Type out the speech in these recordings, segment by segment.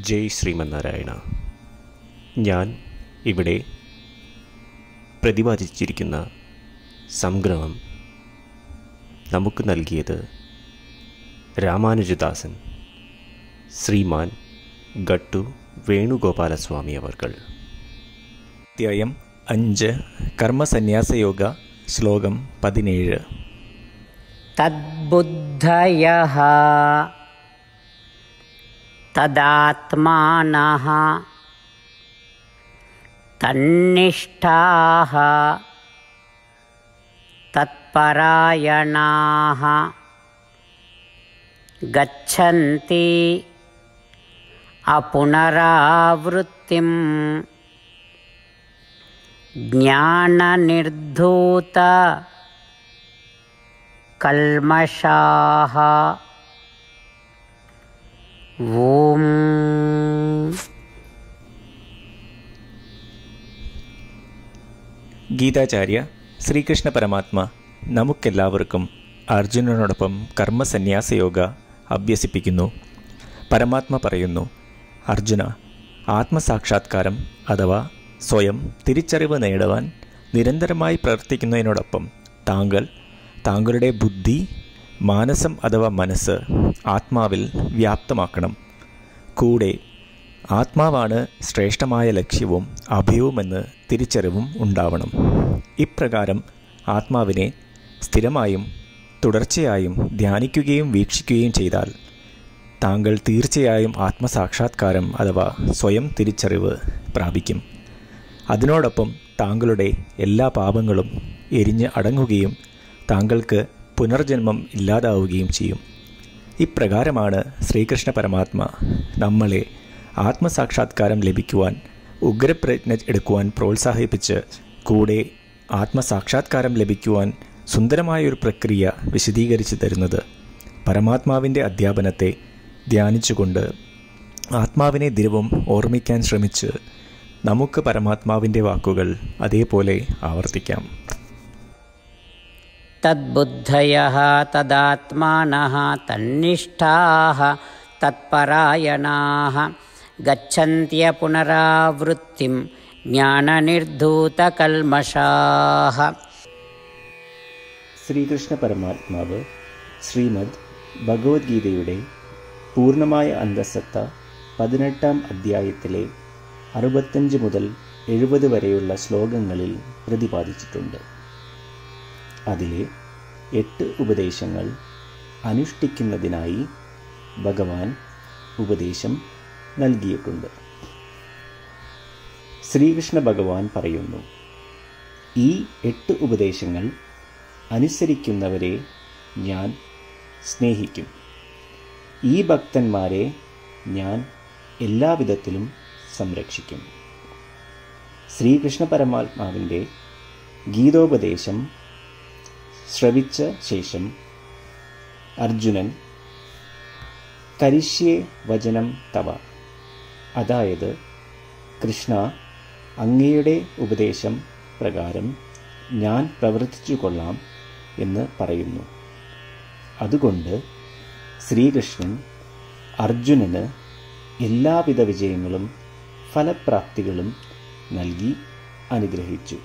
ജയ് ശ്രീമന്നാരായണ. ഞാൻ ഇവിടെ പ്രതിപാദിച്ചിരിക്കുന്ന സംഗ്രഹം നമുക്ക് നൽകിയത് രാമാനുജദാസൻ ശ്രീമാൻ ഗട്ടു വേണുഗോപാലസ്വാമി അവർകൾ. അധ്യായം അഞ്ച് കർമ്മസന്യാസയോഗ ശ്ലോകം പതിനേഴ്. തദ്ബുദ്ധയ तदात्मानः तन्निष्ठाः तत्परायणाः गच्छन्ति अपुनरावृत्तिम् ज्ञाननिर्धूत ഓം ഗീതാചാര്യ ശ്രീകൃഷ്ണ പരമാത്മ നമുക്കെല്ലാവർക്കും അർജുനനോടൊപ്പം കർമ്മസന്യാസയോഗ അഭ്യസിപ്പിക്കുന്നു. പരമാത്മ പറയുന്നു അർജുന ആത്മസാക്ഷാത്കാരം അഥവാ സ്വയം തിരിച്ചറിവ് നേടുവാൻ നിരന്തരമായി പ്രവർത്തിക്കുന്നതിനോടൊപ്പം താങ്കൾ താങ്കളുടെ ബുദ്ധി മാനസം അഥവാ മനസ്സ് ആത്മാവിൽ വ്യാപ്തമാക്കണം. കൂടെ ആത്മാവാണ് ശ്രേഷ്ഠമായ ലക്ഷ്യവും അഭയവുമെന്ന് തിരിച്ചറിവും ഉണ്ടാവണം. ഇപ്രകാരം ആത്മാവിനെ സ്ഥിരമായും തുടർച്ചയായും ധ്യാനിക്കുകയും വീക്ഷിക്കുകയും ചെയ്താൽ താങ്കൾ തീർച്ചയായും ആത്മസാക്ഷാത്കാരം അഥവാ സ്വയം തിരിച്ചറിവ് പ്രാപിക്കും. അതിനോടൊപ്പം താങ്കളുടെ എല്ലാ പാപങ്ങളും എരിഞ്ഞ് അടങ്ങുകയും താങ്കൾക്ക് പുനർജന്മം ഇല്ലാതാവുകയും ചെയ്യും. ഇപ്രകാരമാണ് ശ്രീകൃഷ്ണ പരമാത്മ നമ്മളെ ആത്മസാക്ഷാത്കാരം ലഭിക്കുവാൻ ഉഗ്രപ്രജ്ഞ എടുക്കുവാൻ പ്രോത്സാഹിപ്പിച്ച് കൂടെ ആത്മസാക്ഷാത്കാരം ലഭിക്കുവാൻ സുന്ദരമായൊരു പ്രക്രിയ വിശദീകരിച്ചു തരുന്നത് പരമാത്മാവിന്റെ അധ്യാപനത്തെ ധ്യാനിച്ചുകൊണ്ട് ആത്മാവിനെ ദിനവും ഓർമ്മിക്കാൻ ശ്രമിച്ച് നമുക്ക് പരമാത്മാവിന്റെ വാക്കുകൾ അതേപോലെ ആവർത്തിക്കാം. तद्बुद्धयः तदात्मानः तन्निष्ठाः तत्परायणाः गच्छन्त्यपुनरावृत्तिं ज्ञाननिर्धूतकल्मषाः ശ്രീകൃഷ്ണ പരമാത്മാവ് ശ്രീമദ് ഭഗവത്ഗീതയുടെ പൂർണ്ണമായ അന്തസത്ത പതിനെട്ടാം അധ്യായത്തിലെ അറുപത്തഞ്ച് മുതൽ എഴുപത് വരെയുള്ള ശ്ലോകങ്ങളിൽ പ്രതിപാദിച്ചിട്ടുണ്ട് അതിലെ എട്ട് ഉപദേശങ്ങൾ അനുഷ്ഠിക്കുന്നതിനായി ഭഗവാൻ ഉപദേശം നൽകിയിട്ടുണ്ട്. ശ്രീകൃഷ്ണ ഭഗവാൻ പറയുന്നു ഈ എട്ട് ഉപദേശങ്ങൾ അനുസരിക്കുന്നവരെ ഞാൻ സ്നേഹിക്കും. ഈ ഭക്തന്മാരെ ഞാൻ എല്ലാവിധത്തിലും സംരക്ഷിക്കും. ശ്രീകൃഷ്ണ പരമാത്മാവിന്റെ ഗീതോപദേശം ശ്രവിച്ച ശേഷം അർജുനൻ കരിഷ്യേ വചനം തവ. അതായത് കൃഷ്ണ അങ്ങയുടെ ഉപദേശം പ്രകാരം ഞാൻ പ്രവർത്തിച്ചു കൊള്ളാം എന്ന് പറയുന്നു. അതുകൊണ്ട് ശ്രീകൃഷ്ണൻ അർജുനന് എല്ലാവിധ വിജയങ്ങളും ഫലപ്രാപ്തികളും നൽകി അനുഗ്രഹിച്ചു.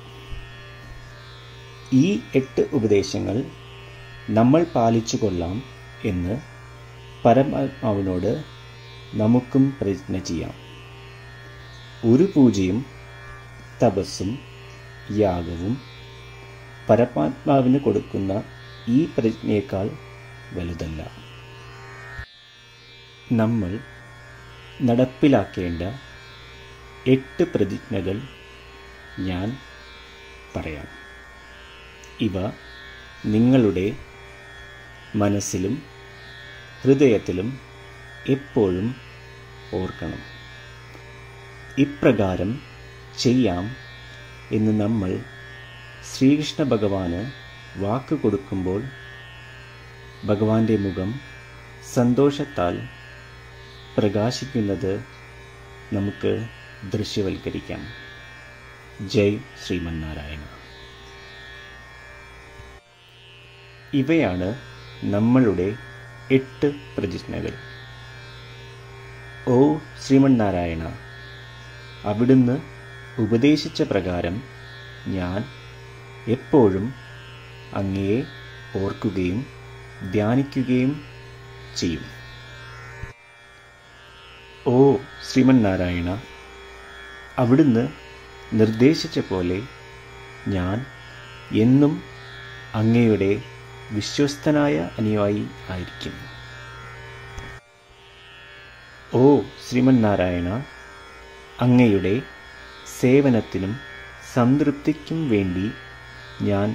ഈ എട്ട് ഉപദേശങ്ങൾ നമ്മൾ പാലിച്ചു കൊള്ളാം എന്ന് പരമാത്മാവിനോട് നമുക്കും പ്രതിജ്ഞ ചെയ്യാം. ഒരു പൂജയും തപസ്സും യാഗവും പരമാത്മാവിന് കൊടുക്കുന്ന ഈ പ്രതിജ്ഞയേക്കാൾ വലുതല്ല. നമ്മൾ നടപ്പിലാക്കേണ്ട എട്ട് പ്രതിജ്ഞകൾ ഞാൻ പറയാം. ഇവ നിങ്ങളുടെ മനസ്സിലും ഹൃദയത്തിലും എപ്പോഴും ഓർക്കണം. ഇപ്രകാരം ചെയ്യാം എന്ന് നമ്മൾ ശ്രീകൃഷ്ണ ഭഗവാന് വാക്ക് കൊടുക്കുമ്പോൾ ഭഗവാന്റെ മുഖം സന്തോഷത്താൽ പ്രകാശിക്കുന്നത് നമുക്ക് ദൃശ്യവൽക്കരിക്കാം. ജയ് ശ്രീമന്നാരായണ. ഇവയാണ് നമ്മളുടെ എട്ട് പ്രതിജ്ഞകൾ ഓ ശ്രീമന്നാരായണ അവിടുന്ന് ഉപദേശിച്ച പ്രകാരം ഞാൻ എപ്പോഴും അങ്ങയെ ഓർക്കുകയും ധ്യാനിക്കുകയും ചെയ്യും. ഓ ശ്രീമന്നാരായണ അവിടുന്ന് നിർദ്ദേശിച്ച പോലെ ഞാൻ എന്നും അങ്ങയുടെ വിശ്വസ്തനായ അനുയായി ആയിരിക്കും. ഓ ശ്രീമൻ നാരായണ അങ്ങയുടെ സേവനത്തിനും സംതൃപ്തിക്കും വേണ്ടി ഞാൻ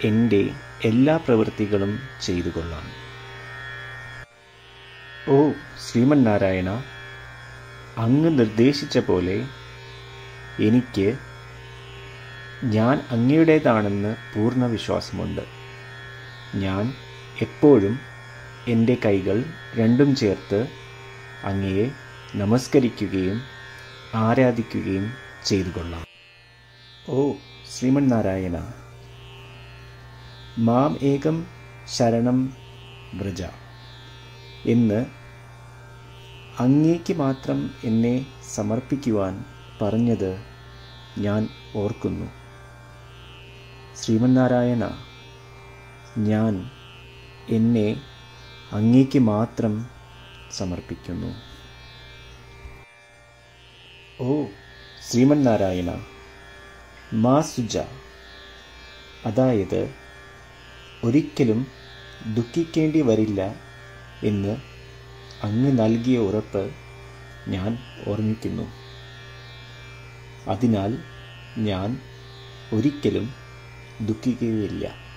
എന്റെ എല്ലാ പ്രവൃത്തികളും ചെയ്തു കൊള്ളാം ഓ ശ്രീമൻ നാരായണ അങ്ങ് നിർദ്ദേശിച്ച പോലെ എനിക്ക് ഞാൻ അങ്ങയുടേതാണെന്ന് പൂർണ വിശ്വാസമുണ്ട് ഞാൻ എപ്പോഴും എന്റെ കൈകൾ രണ്ടും ചേർത്ത് അങ്ങയെ നമസ്കരിക്കുകയും ആരാധിക്കുകയും ചെയ്തു കൊള്ളാം. ഓ ശ്രീമൻ നാരായണ മാം ഏകം ശരണം വ്രജ എന്ന് അങ്ങേക്ക് മാത്രം എന്നെ സമർപ്പിക്കുവാൻ പറഞ്ഞത് ഞാൻ ഓർക്കുന്നു. ശ്രീമന്നാരായണ ഞാൻ എന്നെ അങ്ങേക്ക് മാത്രം സമർപ്പിക്കുന്നു. ഓ ശ്രീമന്നാരായണ മാ സുജ. അതായത് ഒരിക്കലും ദുഃഖിക്കേണ്ടി വരില്ല എന്ന് അങ്ങ് നൽകിയ ഉറപ്പ് ഞാൻ ഓർമ്മിക്കുന്നു. അതിനാൽ ഞാൻ ഒരിക്കലും ദുഃഖിക്കുകയില്ല.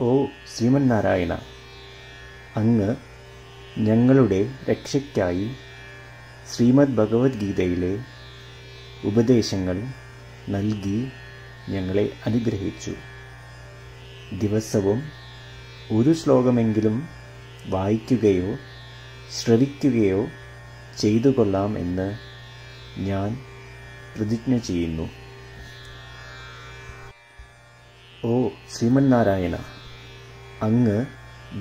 ഓ ശ്രീമന്നാരായണ അങ്ങ് ഞങ്ങളുടെ രക്ഷയ്ക്കായി ശ്രീമദ് ഭഗവത്ഗീതയിലെ ഉപദേശങ്ങൾ നൽകി ഞങ്ങളെ അനുഗ്രഹിച്ചു. ദിവസവും ഒരു ശ്ലോകമെങ്കിലും വായിക്കുകയോ ശ്രവിക്കുകയോ ചെയ്തു കൊള്ളാം എന്ന് ഞാൻ പ്രതിജ്ഞ ചെയ്യുന്നു. ഓ ശ്രീമന്നാരായണ അങ്ങ്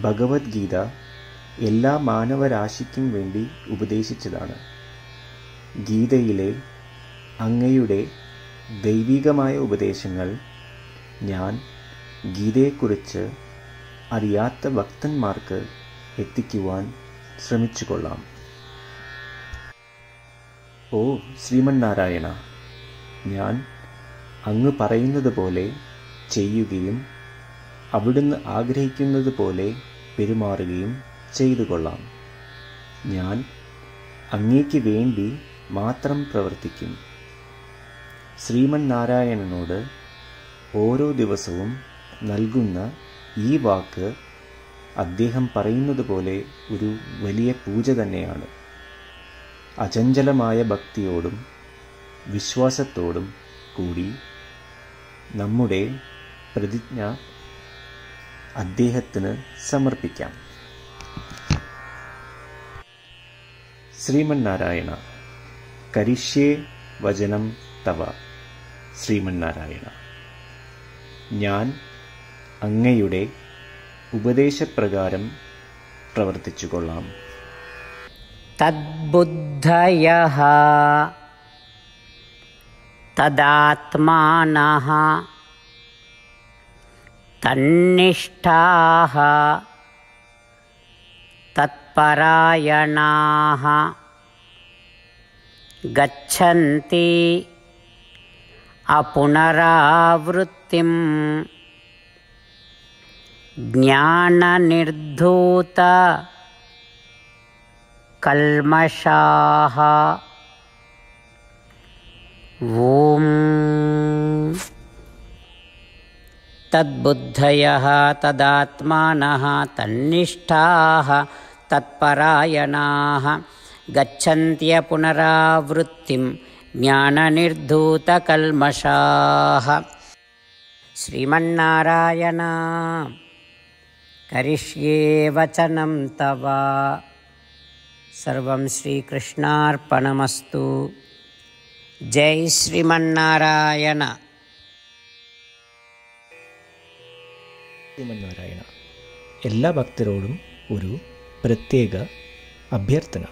ഭഗവത്ഗീത എല്ലാ മാനവരാശിക്കും വേണ്ടി ഉപദേശിച്ചതാണ്. ഗീതയിലെ അങ്ങയുടെ ദൈവികമായ ഉപദേശങ്ങൾ ഞാൻ ഗീതയെക്കുറിച്ച് അറിയാത്ത ഭക്തന്മാർക്ക് എത്തിക്കുവാൻ ശ്രമിച്ചു കൊള്ളാം ഓ ശ്രീമന്നാരായണ ഞാൻ അങ്ങ് പറയുന്നത് പോലെ ചെയ്യുകയും അവിടുന്ന് ആഗ്രഹിക്കുന്നത് പോലെ പെരുമാറുകയും ചെയ്തു കൊള്ളാം ഞാൻ അങ്ങേക്ക് വേണ്ടി മാത്രം പ്രവർത്തിക്കും. ശ്രീമൻ നാരായണനോട് ഓരോ ദിവസവും നൽകുന്ന ഈ വാക്ക് അദ്ദേഹം പറയുന്നത് പോലെ ഒരു വലിയ പൂജ തന്നെയാണ്. അചഞ്ചലമായ ഭക്തിയോടും വിശ്വാസത്തോടും കൂടി നമ്മുടെ പ്രതിജ്ഞ അദ്ദേഹത്തിന് സമർപ്പിക്കാം. ശ്രീമന്നാരായണ കരിഷ്യേ വചനം തവ. ശ്രീമന്നാരായണ ഞാൻ അങ്ങയുടെ ഉപദേശപ്രകാരം പ്രവർത്തിച്ചുകൊള്ളാം. തദ്ബുദ്ധയ തദാത്മാന तन्निष्ठाः तत्परायणाः। गच्छन्ति अपुनरावृत्तिम्। ज्ञाननिर्धूत कल्मषाः। ॐ तद्बुद्धयः तदात्मानः तन्निष्ठाः तत्परायणाः। गच्छन्त्यपुनरावृत्तिं ज्ञाननिर्धूतकल्मषाः। श्रीमन्नारायण। करिष्ये वचनं तव। सर्वं श्रीकृष्णार्पणमस्तु। जय श्रीमन्नारायण ശ്രീമന്നാരായണ എല്ലാ ഭക്തരോടും ഒരു പ്രത്യേക അഭ്യർത്ഥന.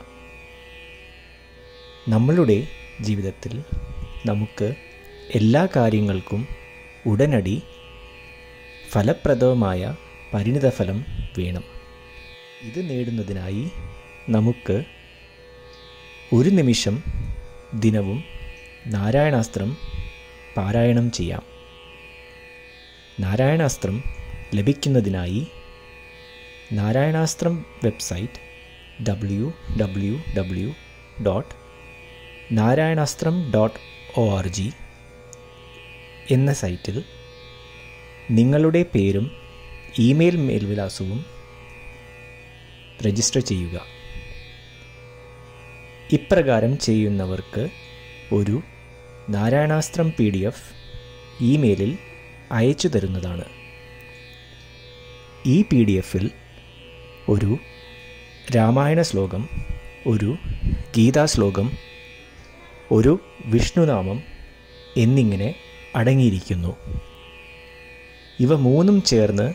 നമ്മളുടെ ജീവിതത്തിൽ നമുക്ക് എല്ലാ കാര്യങ്ങൾക്കും ഉടനടി ഫലപ്രദമായ പരിണിതഫലം വേണം. ഇത് നേടുന്നതിനായി നമുക്ക് ഒരു നിമിഷം ദിനവും നാരായണാസ്ത്രം പാരായണം ചെയ്യാം. നാരായണാസ്ത്രം ലഭിക്കുന്നതിനായി Narayanastram website W W W dot Narayanastram dot O R G എന്ന സൈറ്റിൽ നിങ്ങളുടെ പേരും ഇമെയിൽ മേൽവിലാസവും രജിസ്റ്റർ ചെയ്യുക. ഇപ്രകാരം ചെയ്യുന്നവർക്ക് ഒരു നാരായണാസ്ത്രം പി ഡി എഫ് ഇമെയിലിൽ അയച്ചു തരുന്നതാണ്. ഈ പി ഡി എഫിൽ ഒരു രാമായണ ശ്ലോകം ഒരു ഗീതാ ശ്ലോകം ഒരു വിഷ്ണുനാമം എന്നിങ്ങനെ അടങ്ങിയിരിക്കുന്നു. ഇവ മൂന്നും ചേർന്ന്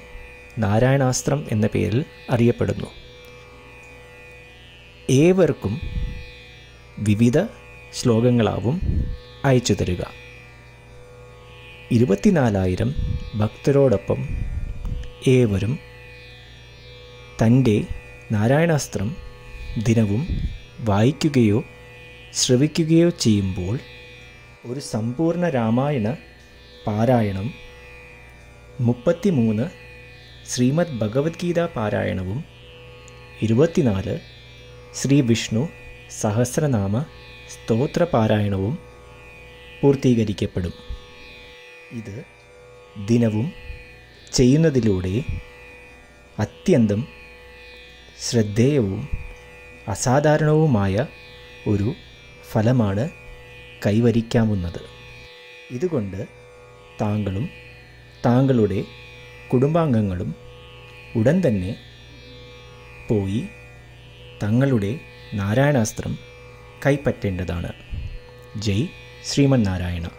നാരായണാസ്ത്രം എന്ന പേരിൽ അറിയപ്പെടുന്നു. ഏവർക്കും വിവിധ ശ്ലോകങ്ങളാവും അയച്ചു തരിക ഇരുപത്തിനാലായിരം ഭക്തരോടൊപ്പം ഏവരും തന്റെ നാരായണാസ്ത്രം ദിനവും വായിക്കുകയോ ശ്രവിക്കുകയോ ചെയ്യുമ്പോൾ ഒരു സമ്പൂർണ രാമായണ പാരായണം മുപ്പത്തിമൂന്ന് ശ്രീമദ് ഭഗവത്ഗീത പാരായണവും ഇരുപത്തിനാല് ശ്രീ വിഷ്ണു സഹസ്രനാമ സ്തോത്ര പാരായണവും പൂർത്തീകരിക്കപ്പെടും. ഇത് ദിനവും ചെയ്യുന്നതിലൂടെ അത്യന്തം ശ്രദ്ധേയവും അസാധാരണവുമായ ഒരു ഫലമാണ് കൈവരിക്കാവുന്നത്. ഇതുകൊണ്ട് താങ്കളും താങ്കളുടെ കുടുംബാംഗങ്ങളും ഉടൻ തന്നെ പോയി തങ്ങളുടെ നാരായണാസ്ത്രം കൈപ്പറ്റേണ്ടതാണ്. ജയ് ശ്രീമന്നാരായണ.